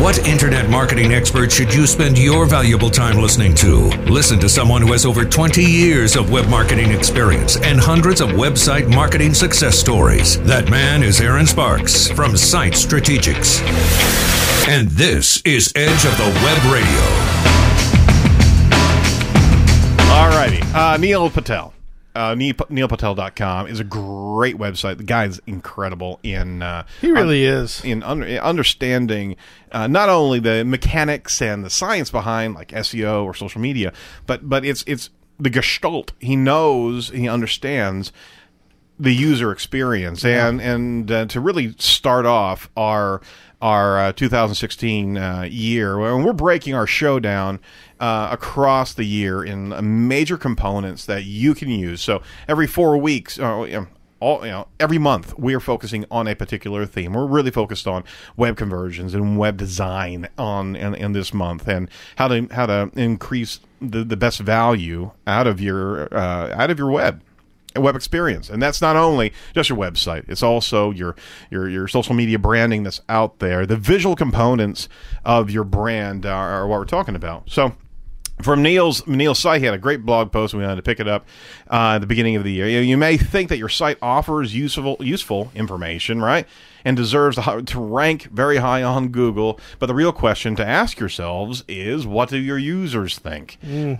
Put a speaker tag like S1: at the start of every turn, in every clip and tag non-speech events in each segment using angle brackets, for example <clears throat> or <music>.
S1: What internet marketing expert should you spend your valuable time listening to? Listen to someone who has over 20 years of web marketing experience and hundreds of website marketing success stories. That man is Erin Sparks from Site Strategics. And this is Edge of the Web Radio.
S2: All righty. Uh, Neil Patel. Uh, Neil- NeilPatel.com is a great website. The guy is incredible in uh,
S3: He really is.
S2: in in understanding uh, not only the mechanics and the science behind like SEO or social media, but but it's it's the gestalt. He knows, he understands the user experience, and and uh, to really start off our our uh, 2016 uh, year, and we're breaking our show down uh, across the year in uh, major components that you can use. So every four weeks, uh, all you know, every month we are focusing on a particular theme. We're really focused on web conversions and web design on in, in this month, and how to how to increase the, the best value out of your uh, out of your web web experience and that's not only just your website it's also your your your social media branding that's out there the visual components of your brand are, are what we're talking about so from Neil's Neil's site, he had a great blog post. We wanted to pick it up uh, at the beginning of the year. You, may think that your site offers useful useful information, right, and deserves to, to rank very high on Google. But the real question to ask yourselves is, what do your users think? <laughs>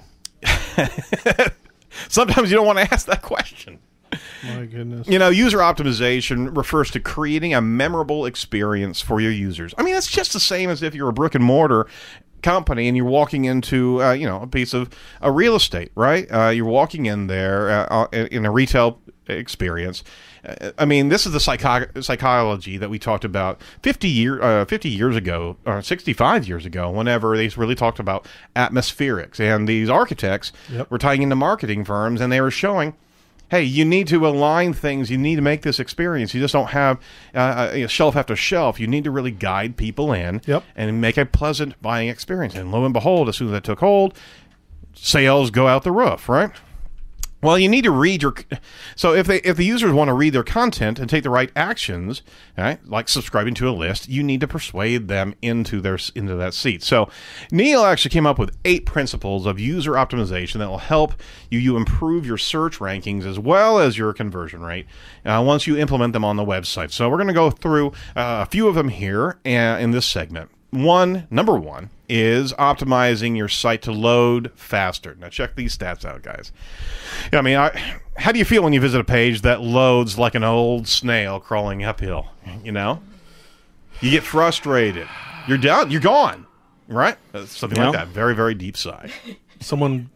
S2: Sometimes you don't want to ask that question.
S3: My goodness.
S2: You know, user optimization refers to creating a memorable experience for your users. I mean, it's just the same as if you're a brick and mortar company and you're walking into, uh, you know, a piece of a real estate, right? Uh, you're walking in there uh, uh, in a retail experience. Uh, I mean, this is the psycho- psychology that we talked about 50 year uh, 50 years ago or 65 years ago whenever they really talked about atmospherics and these architects
S3: Yep.
S2: were tying into marketing firms and they were showing hey, you need to align things. You need to make this experience. You just don't have uh, uh, shelf after shelf. You need to really guide people in
S3: Yep.
S2: and make a pleasant buying experience. And lo and behold, as soon as that took hold, sales go out the roof, right? Well, you need to read your. So if they if the users want to read their content and take the right actions, right, like subscribing to a list, you need to persuade them into their into that seat. So Neil actually came up with eight principles of user optimization that will help you you improve your search rankings as well as your conversion rate uh, once you implement them on the website. So we're going to go through uh, a few of them here uh, in this segment. One, number one, is optimizing your site to load faster. Now, check these stats out, guys. Yeah, I mean, I, how do you feel when you visit a page that loads like an old snail crawling uphill? You know, you get frustrated. You're down. You're gone. Right? Something like that. Very, very deep sigh.
S3: Someone.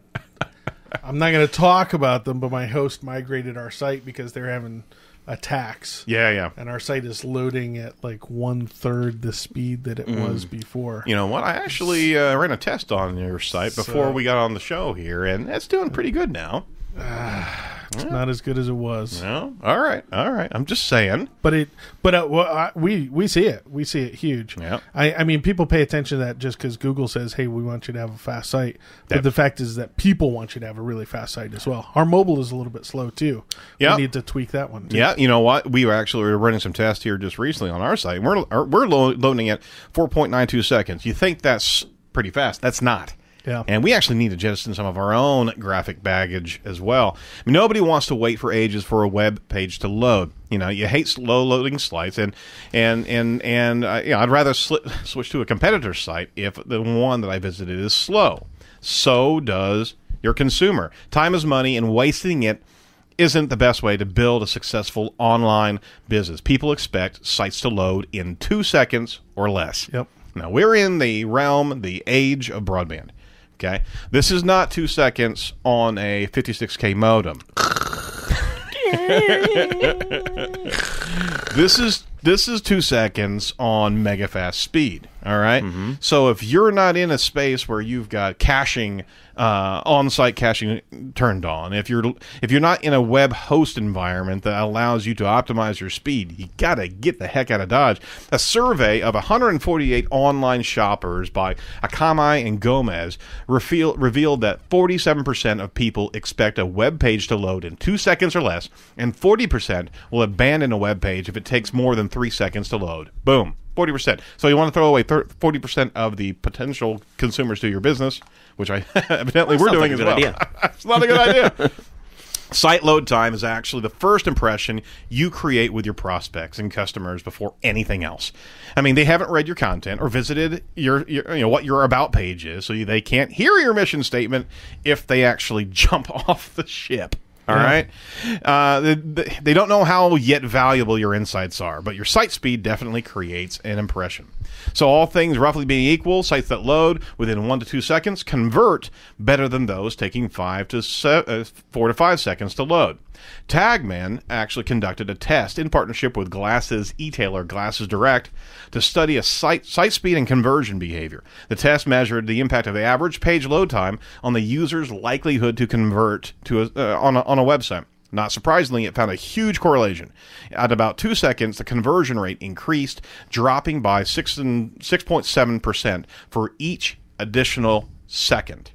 S3: I'm not going to talk about them, but my host migrated our site because they're having attacks.
S2: Yeah, yeah.
S3: And our site is loading at like one third the speed that it was before.
S2: You know what? I actually uh, ran a test on your site before
S3: So-
S2: we got on the show here, and it's doing pretty good now. <sighs>
S3: It's not as good as it was.
S2: No, all right, all right. I'm just saying.
S3: But it, but uh, well, I, we we see it. We see it huge.
S2: Yeah.
S3: I, I mean, people pay attention to that just because Google says, "Hey, we want you to have a fast site." But the fact is that people want you to have a really fast site as well. Our mobile is a little bit slow too.
S2: Yeah.
S3: we need to tweak that one. Too.
S2: Yeah, you know what? We were actually running some tests here just recently on our site. We're we're loading at 4.92 seconds. You think that's pretty fast? That's not.
S3: Yeah.
S2: And we actually need to jettison some of our own graphic baggage as well. I mean, nobody wants to wait for ages for a web page to load. You know, you hate slow loading sites, and and and and uh, you know, I'd rather sli- <laughs> switch to a competitor site if the one that I visited is slow. So does your consumer. Time is money, and wasting it isn't the best way to build a successful online business. People expect sites to load in two seconds or less.
S3: Yep.
S2: Now we're in the realm, the age of broadband. Okay, this is not two seconds on a 56k modem. <laughs> this is this is two seconds on mega fast speed. All right? So if you're not in a space where you've got caching, uh, on-site caching turned on, if you're if you're not in a web host environment that allows you to optimize your speed, you gotta get the heck out of Dodge. A survey of 148 online shoppers by Akamai and Gomez reveal, revealed that 47% of people expect a web page to load in two seconds or less, and 40% will abandon a web page if it takes more than 0.3 seconds to load. Boom, 40%. So you want to throw away thir- 40% of the potential consumers to your business, which I <laughs> evidently we're doing as well. <laughs> it's not a good idea. <laughs> Site load time is actually the first impression you create with your prospects and customers before anything else. I mean, they haven't read your content or visited your, your you know what your about page is, so they can't hear your mission statement if they actually jump off the ship. All right, uh, they, they don't know how yet valuable your insights are, but your site speed definitely creates an impression. So, all things roughly being equal, sites that load within one to two seconds convert better than those taking five to se- uh, four to five seconds to load. Tagman actually conducted a test in partnership with Glasses e-tailer Glasses Direct to study a site site speed and conversion behavior. The test measured the impact of average page load time on the user's likelihood to convert to a, uh, on a, on a website. Not surprisingly, it found a huge correlation. At about two seconds, the conversion rate increased, dropping by six and six point seven percent for each additional second.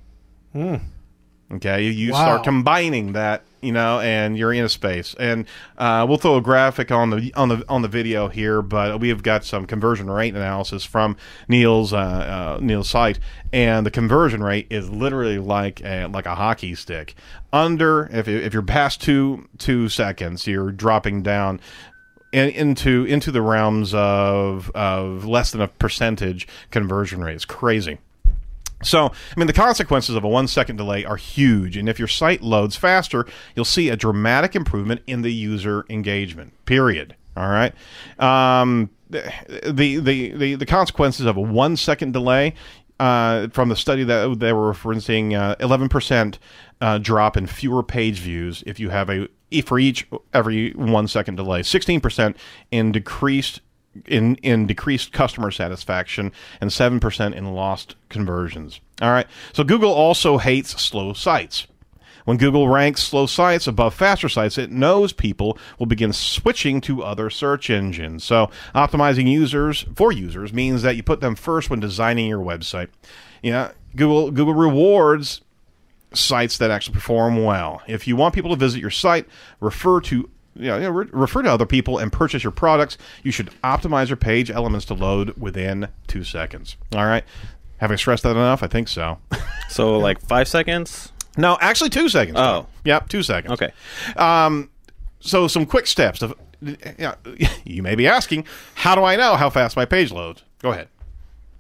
S2: Okay, you, you
S3: Wow.
S2: start combining that, you know, and you're in a space. And uh, we'll throw a graphic on the on the on the video here, but we have got some conversion rate analysis from Neil's uh, uh, Neil's site, and the conversion rate is literally like a, like a hockey stick. Under if if you're past two two seconds, you're dropping down in, into into the realms of of less than a percentage conversion rate. It's crazy. So, I mean, the consequences of a one second delay are huge. And if your site loads faster, you'll see a dramatic improvement in the user engagement, period. All right. Um, the, the, the, the consequences of a one second delay uh, from the study that they were referencing, uh, 11% uh, drop in fewer page views if you have a for each every one second delay, 16% in decreased in in decreased customer satisfaction and 7% in lost conversions. All right. So Google also hates slow sites. When Google ranks slow sites above faster sites, it knows people will begin switching to other search engines. So, optimizing users for users means that you put them first when designing your website. You know, Google Google rewards sites that actually perform well. If you want people to visit your site, refer to you know, you know, re- refer to other people and purchase your products. You should optimize your page elements to load within two seconds. All right. Have I stressed that enough? I think so. <laughs>
S4: So like five seconds.
S2: no, actually, two seconds.
S4: Oh.
S2: Yep, two seconds.
S4: Okay.
S2: Um, so, some quick steps. To, yeah, <laughs> you may be asking, how do I know how fast my page loads? Go ahead.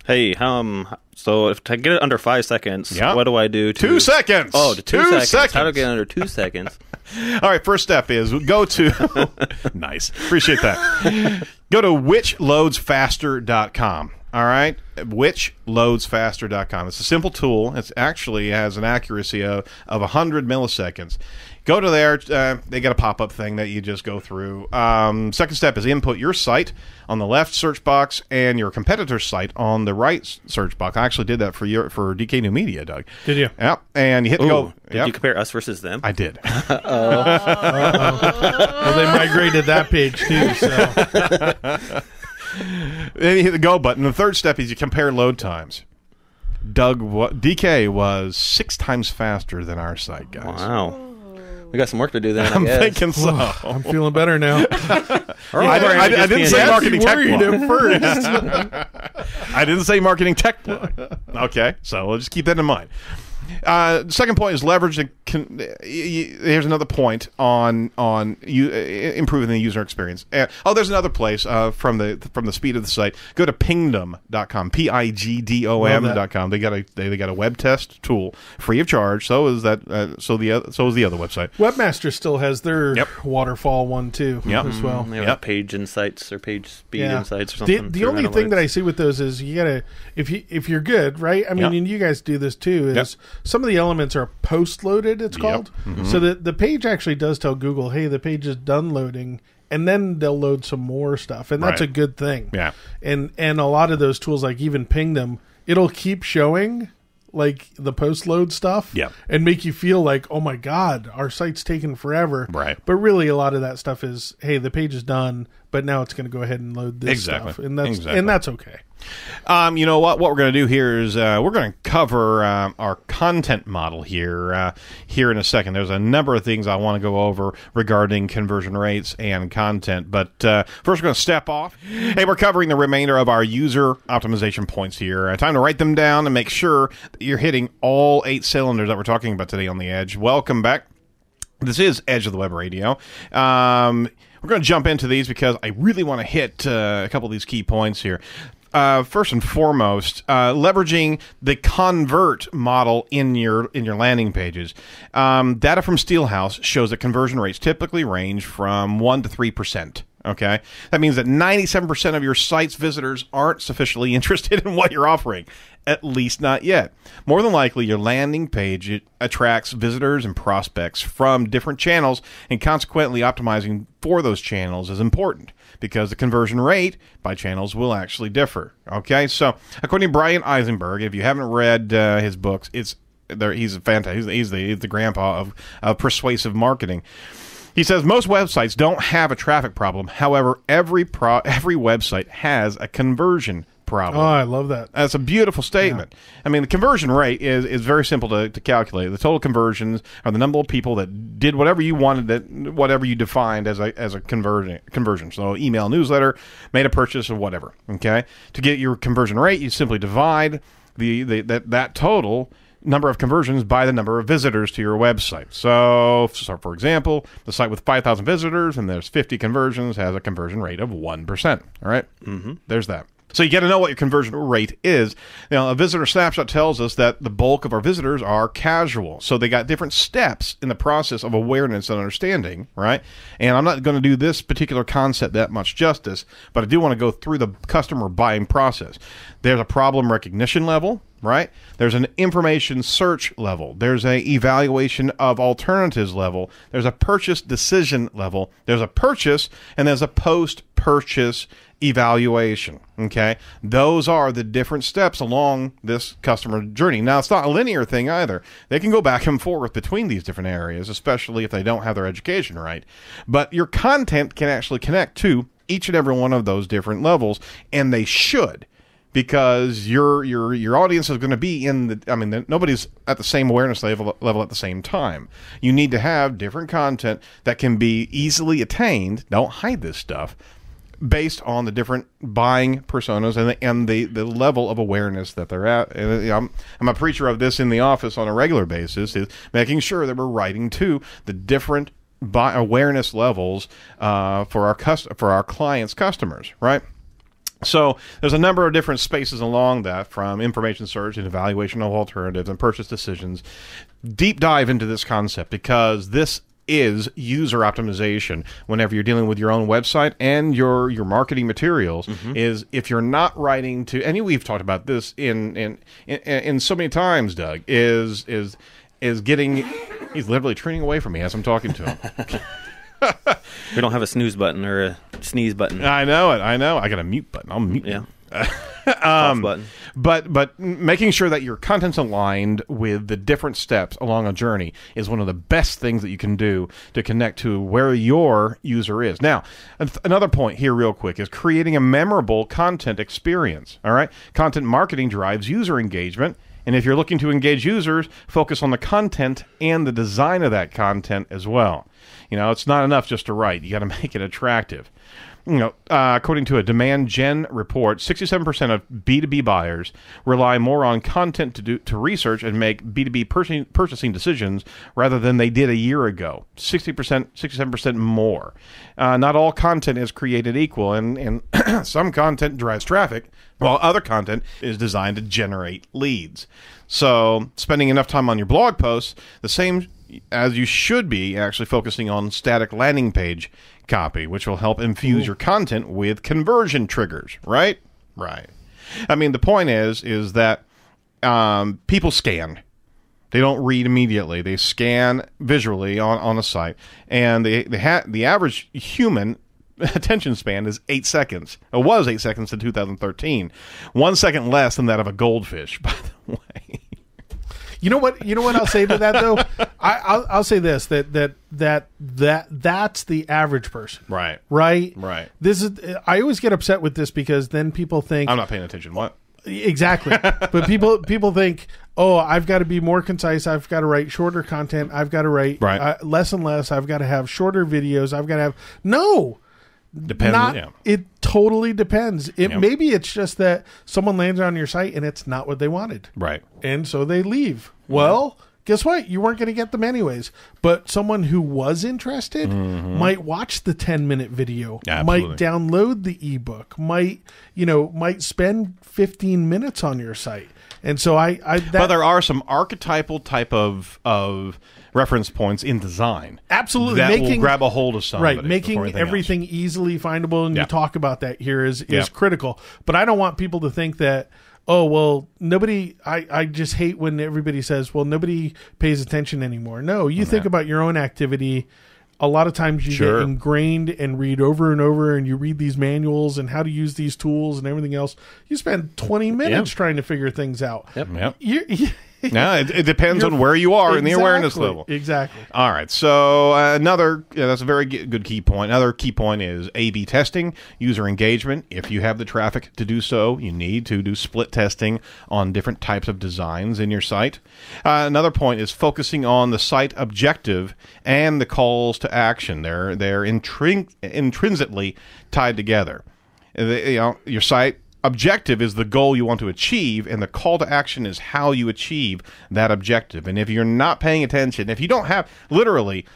S4: Hey, um. So if to get it under five seconds,
S2: Yeah.
S4: what do I do? To,
S2: Two seconds.
S4: Oh, to two,
S2: Two
S4: seconds. How to
S2: seconds.
S4: get under two seconds? <laughs>
S2: All right, first step is go to <laughs> nice. Appreciate that. go to whichloadsfaster.com. All right, whichloadsfaster.com. It's a simple tool. It actually has an accuracy of, of 100 milliseconds. Go to there. Uh, they got a pop up thing that you just go through. Um, second step is input your site on the left search box and your competitor's site on the right search box. I actually did that for your for DK New Media, Doug.
S3: Did you?
S2: Yep. And you hit
S4: Ooh,
S2: go.
S4: did
S2: Yep.
S4: you compare us versus them?
S2: I did. <laughs> <laughs>
S3: Well, they migrated that page too. So <laughs> <laughs>
S2: Then you hit the go button. The third step is you compare load times. Doug, wa- DK was six times faster than our site, guys.
S4: wow. We got some work to do then. I
S2: I'm
S4: guess.
S2: thinking so. <laughs>
S3: I'm feeling better now. <laughs>
S4: Or
S2: I, I- I didn't say marketing tech blog.
S3: first.
S2: I didn't say marketing tech blog. Okay, so we'll just keep that in mind. Uh, second point is leverage. The con- y- y- here's another point on on you, uh, improving the user experience. Uh, oh, there's another place uh, from the from the speed of the site. Go to pingdom.com, p i g d o
S3: Love
S2: m
S3: that.
S2: dot com. They got a they, they got a web test tool free of charge. So is that uh, so the oth- so is the other website.
S3: Webmaster still has their
S2: Yep.
S3: waterfall one too
S2: Yep.
S3: as well.
S4: They have
S2: Yep.
S4: page insights or page speed
S3: Yeah.
S4: insights or
S3: The,
S4: something.
S3: the
S4: through
S3: only thing that I see with those is you gotta if you if you're good, right? I mean,
S2: Yep.
S3: and you guys do this too. Is
S2: Yep.
S3: Some of the elements are post loaded. It's
S2: Yep.
S3: called
S2: Mm-hmm.
S3: so that the page actually does tell Google, hey, the page is done loading, and then they'll load some more stuff, and that's
S2: Right.
S3: a good thing.
S2: Yeah.
S3: and and a lot of those tools, like even Pingdom, it'll keep showing like the post load stuff
S2: yeah
S3: and make you feel like oh my god our site's taking forever
S2: Right.
S3: but really a lot of that stuff is hey the page is done but now it's going to go ahead and load this
S2: Exactly.
S3: stuff, and that's
S2: Exactly.
S3: and that's okay.
S2: Um, you know what? What we're going to do here is uh, we're going to cover um, our content model here uh, here in a second. There's a number of things I want to go over regarding conversion rates and content, but uh, first we're going to step off. Hey, we're covering the remainder of our user optimization points here. Uh, time to write them down and make sure that you're hitting all eight cylinders that we're talking about today on the edge. Welcome back. This is Edge of the Web Radio. Um, we're going to jump into these because I really want to hit uh, a couple of these key points here. Uh, first and foremost, uh, leveraging the convert model in your in your landing pages. Um, data from Steelhouse shows that conversion rates typically range from one to three percent. Okay, that means that ninety-seven percent of your site's visitors aren't sufficiently <laughs> interested in what you're offering. At least not yet. More than likely, your landing page attracts visitors and prospects from different channels, and consequently, optimizing for those channels is important because the conversion rate by channels will actually differ. Okay, so according to Bryan Eisenberg, if you haven't read uh, his books, it's there. He's a fantastic. He's, he's the he's the grandpa of, of persuasive marketing. He says most websites don't have a traffic problem. However, every pro- every website has a conversion problem.
S3: Oh, I love that.
S2: That's a beautiful statement. I mean, the conversion rate is, is very simple to, to calculate. The total conversions are the number of people that did whatever you wanted, that whatever you defined as a as a conversion conversion. So, email, newsletter, made a purchase, or whatever. Okay, to get your conversion rate, you simply divide the, the that that total number of conversions by the number of visitors to your website. So, so for example, the site with 5,000 visitors and there's 50 conversions has a conversion rate of 1%. All right? Mm-hmm. There's that. So you got to know what your conversion rate is. Now, a visitor snapshot tells us that the bulk of our visitors are casual. So they got different steps in the process of awareness and understanding, right? And I'm not going to do this particular concept that much justice, but I do want to go through the customer buying process. There's a problem recognition level, right? There's an information search level. There's a evaluation of alternatives level. There's a purchase decision level. There's a purchase and there's a post purchase evaluation. Okay. Those are the different steps along this customer journey. Now, it's not a linear thing either. They can go back and forth between these different areas, especially if they don't have their education right. But your content can actually connect to each and every one of those different levels, and they should because your your your audience is going to be in the I mean nobody's at the same awareness level level at the same time. You need to have different content that can be easily attained. Don't hide this stuff based on the different buying personas and the, and the, the level of awareness that they're at. And I'm, I'm a preacher of this in the office on a regular basis is making sure that we're writing to the different buy awareness levels uh, for our cust- for our clients' customers, right? So there's a number of different spaces along that, from information search and evaluation of alternatives and purchase decisions. Deep dive into this concept because this is user optimization whenever you're dealing with your own website and your your marketing materials mm-hmm. is if you're not writing to and we've talked about this in in in, in so many times Doug is is is getting he's literally turning away from me as I'm talking to him. <laughs>
S4: We don't have a snooze button or a sneeze button.
S2: I know it. I know. I got a mute button. I'll mute.
S4: Yeah. <laughs>
S2: Um,
S4: button.
S2: But but making sure that your content's aligned with the different steps along a journey is one of the best things that you can do to connect to where your user is. Now, another point here, real quick, is creating a memorable content experience. All right, content marketing drives user engagement. And if you're looking to engage users, focus on the content and the design of that content as well. You know, it's not enough just to write. You got to <laughs> make it attractive you know, uh, according to a demand gen report, 67% of B2B buyers rely more on content to do to research and make B2B purchasing, purchasing decisions rather than they did a year ago. 60%, 67% more. Uh, not all content is created equal, and, and <clears throat> some content drives traffic, while other content is designed to generate leads. So, spending enough time on your blog posts, the same as you should be actually focusing on static landing page copy, which will help infuse your content with conversion triggers, right? Right. I mean, the point is, is that um, people scan. They don't read immediately. They scan visually on, on a site, and the the, ha- the average human <laughs> attention span is eight seconds. It was eight seconds in 2013, one second less than that of a goldfish, <laughs> by the way.
S3: You know what? You know what I'll say to that though. <laughs> I, I'll, I'll say this that that that that that's the average person,
S2: Right.
S3: right?
S2: Right.
S3: This is. I always get upset with this because then people think
S2: I'm not paying attention. What?
S3: exactly, <laughs> but people people think, oh, I've got to be more concise. I've got to write shorter content. I've got to write
S2: Right.
S3: uh, less and less. I've got to have shorter videos. I've got to have no.
S2: Depends.
S3: not
S2: yeah.
S3: it totally depends it
S2: Yeah.
S3: maybe it's just that someone lands on your site and it's not what they wanted
S2: Right.
S3: and so they leave well guess what you weren't going to get them anyways but someone who was interested might watch the 10 minute video
S2: Mm-hmm. Absolutely.
S3: might download the ebook might you know might spend 15 minutes on your site and so i i that,
S2: but there are some archetypal type of of reference points in design
S3: absolutely
S2: that will
S3: making
S2: grab a hold of somebody.
S3: right making
S2: before anything else.
S3: everything easily findable and
S2: Yeah.
S3: you talk about that here is is
S2: Yeah.
S3: critical but i don't want people to think that oh well nobody i i just hate when everybody says well nobody pays attention anymore no you oh, think about your own activity a lot of times you
S2: Sure.
S3: get ingrained and read over and over and you read these manuals and how to use these tools and everything else you spend 20 minutes trying to figure things out
S2: Yep.
S3: you <laughs>
S2: Yeah, it, it depends on where you are in the awareness level.
S3: exactly
S2: All right. So uh, another yeah, that's a very g- good key point. Another key point is A/B testing, user engagement. If you have the traffic to do so, you need to do split testing on different types of designs in your site. Uh, another point is focusing on the site objective and the calls to action. They're they're intrin- intrinsically tied together. The- you know, your site objective is the goal you want to achieve and the call to action is how you achieve that objective. And if you're not paying attention if you don't have literally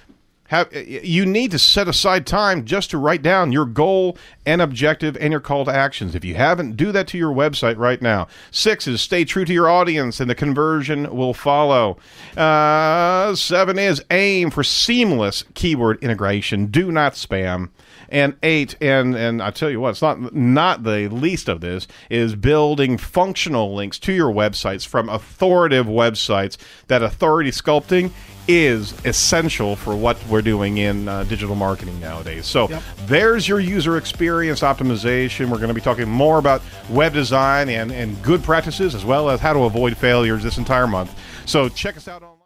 S2: have you need to set aside time just to write down your goal and objective and your call to actions. If you haven't do that to your website right now. Six is stay true to your audience and the conversion will follow. Uh, seven is aim for seamless keyword integration. Do not spam. And eight, and and I tell you what, it's not not the least of this is building functional links to your websites from authoritative websites. That authority sculpting is essential for what we're doing in uh, digital marketing nowadays. So there's your user experience optimization. We're going to be talking more about web design and and good practices as well as how to avoid failures this entire month. So check us out online.